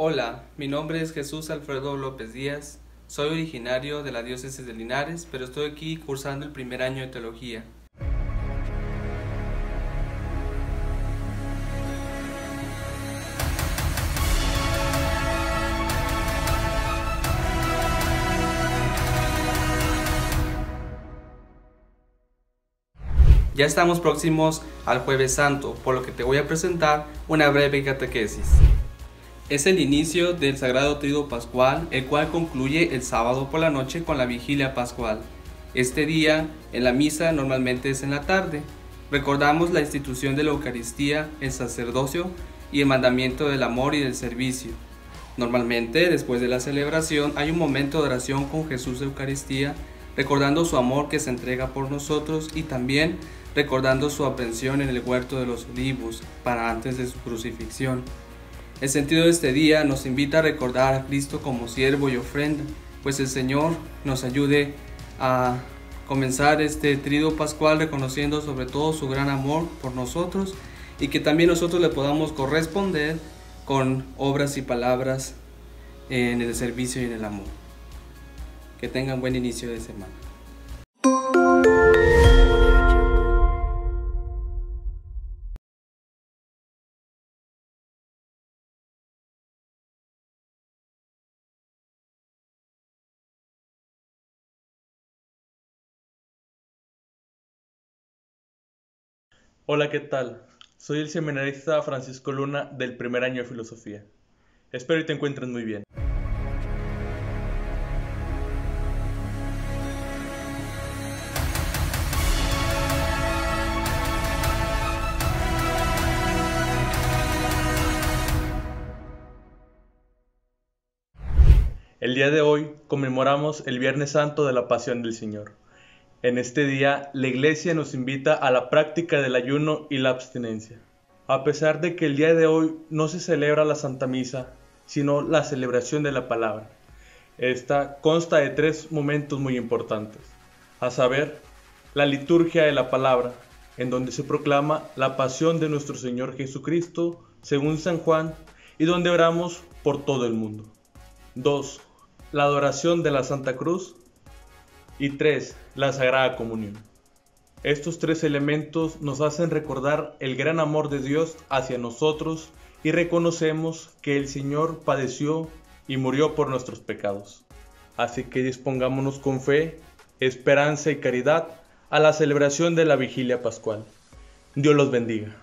Hola, mi nombre es Jesús Alfredo López Díaz. Soy originario de la diócesis de Linares, pero estoy aquí cursando el primer año de teología. Ya estamos próximos al jueves santo, por lo que te voy a presentar una breve catequesis. Es el inicio del Sagrado Trido Pascual, el cual concluye el sábado por la noche con la vigilia pascual. Este día, en la misa, normalmente es en la tarde. Recordamos la institución de la Eucaristía, el sacerdocio y el mandamiento del amor y del servicio. Normalmente, después de la celebración, hay un momento de oración con Jesús de Eucaristía, recordando su amor que se entrega por nosotros y también recordando su aprehensión en el huerto de los olivos para antes de su crucifixión. El sentido de este día nos invita a recordar a Cristo como siervo y ofrenda, pues el Señor nos ayude a comenzar este trido pascual reconociendo sobre todo su gran amor por nosotros y que también nosotros le podamos corresponder con obras y palabras en el servicio y en el amor. Que tengan buen inicio de semana. Hola, ¿qué tal? Soy el seminarista Francisco Luna del primer año de filosofía. Espero que te encuentres muy bien. El día de hoy conmemoramos el Viernes Santo de la Pasión del Señor. En este día, la Iglesia nos invita a la práctica del ayuno y la abstinencia. A pesar de que el día de hoy no se celebra la Santa Misa, sino la celebración de la palabra. Esta consta de tres momentos muy importantes, a saber, la liturgia de la palabra, en donde se proclama la pasión de nuestro Señor Jesucristo, según San Juan, y donde oramos por todo el mundo. 2. La adoración de la Santa Cruz, y 3. La Sagrada Comunión. Estos tres elementos nos hacen recordar el gran amor de Dios hacia nosotros y reconocemos que el Señor padeció y murió por nuestros pecados. Así que dispongámonos con fe, esperanza y caridad a la celebración de la vigilia pascual. Dios los bendiga.